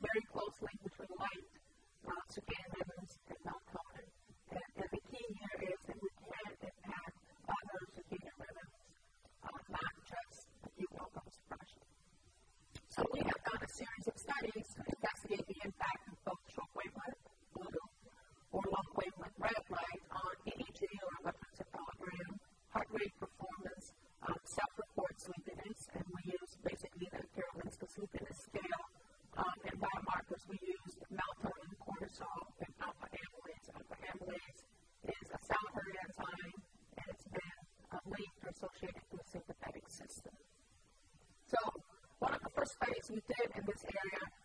very close link between light, uh, circadian and health. We did in this area.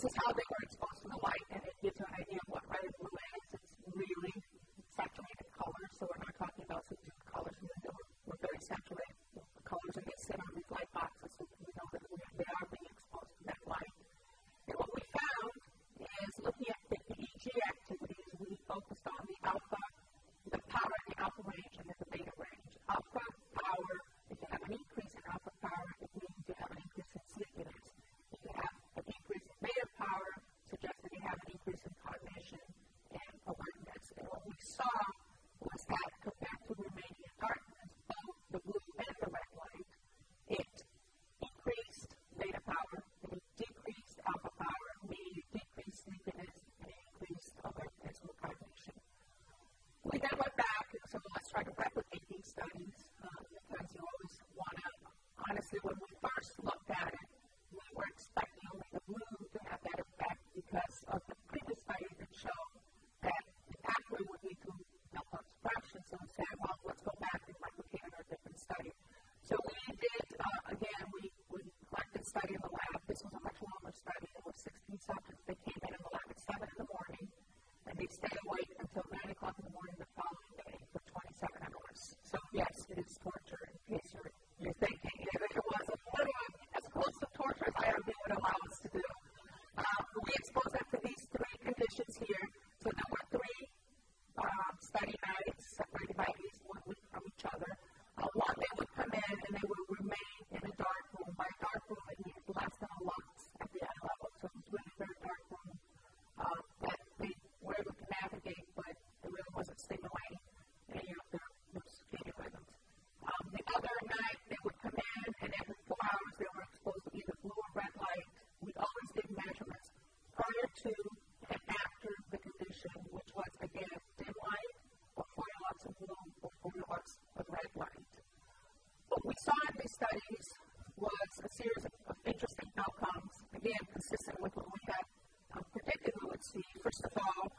This is how they Friday first of all,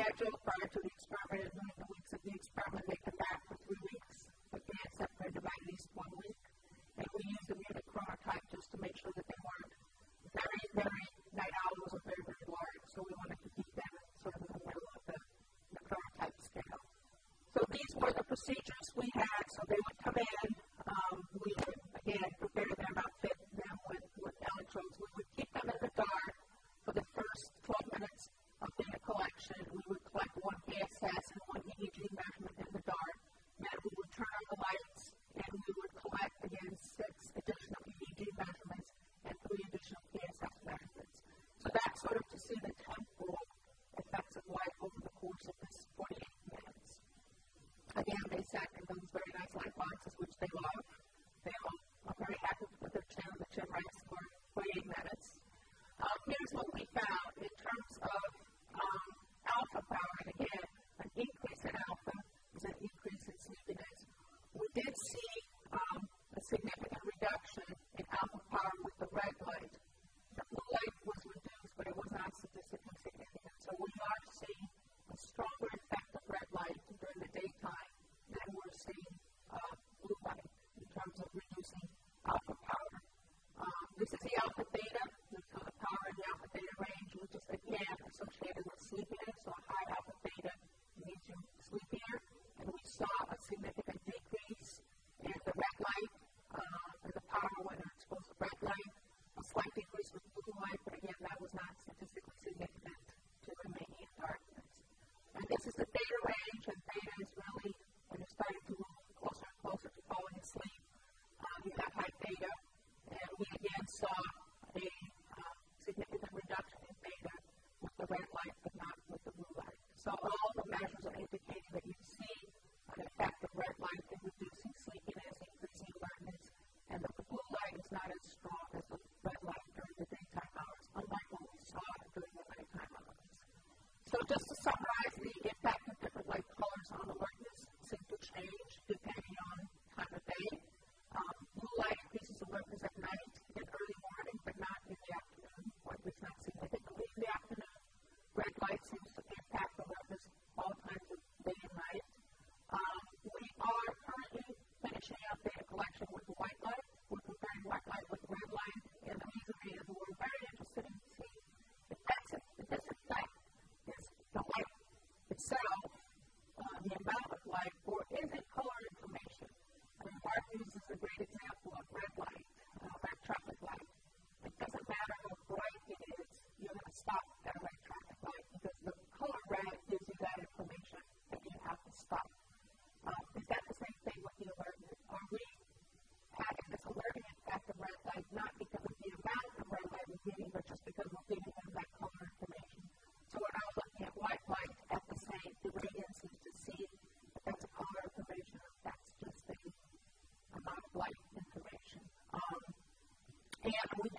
schedule prior to the experiment and during the weeks of the experiment, they come back for three weeks, again, separated by at least one week. And we use the Munich chronotype just to make sure that they weren't very, very night owls or very, very large. So we wanted to keep them sort of in the middle of the, the chronotype scale. So these were the procedures we had. So they would come in, just to summarize the effect of different light colors on alert. understand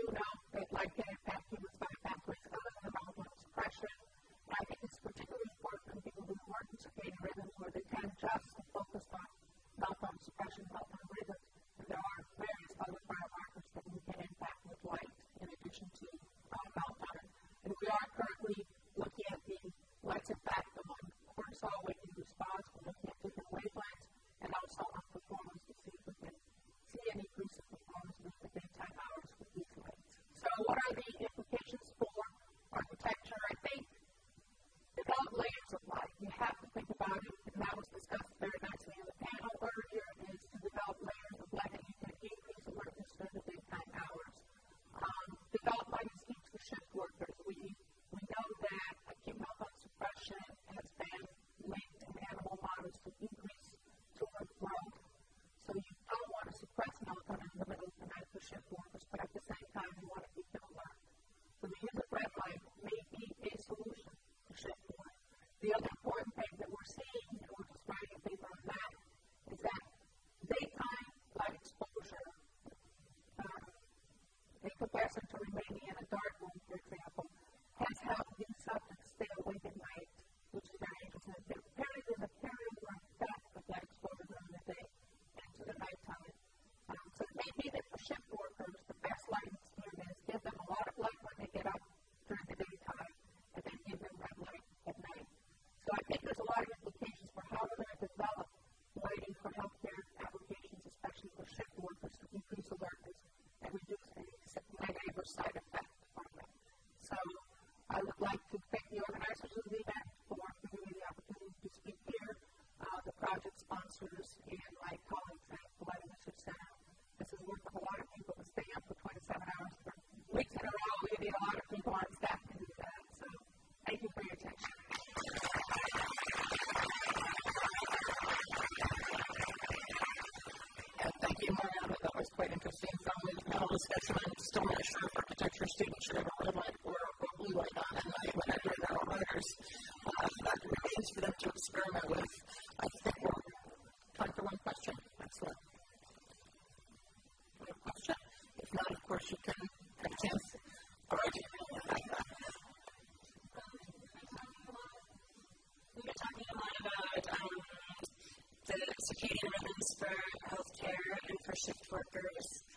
for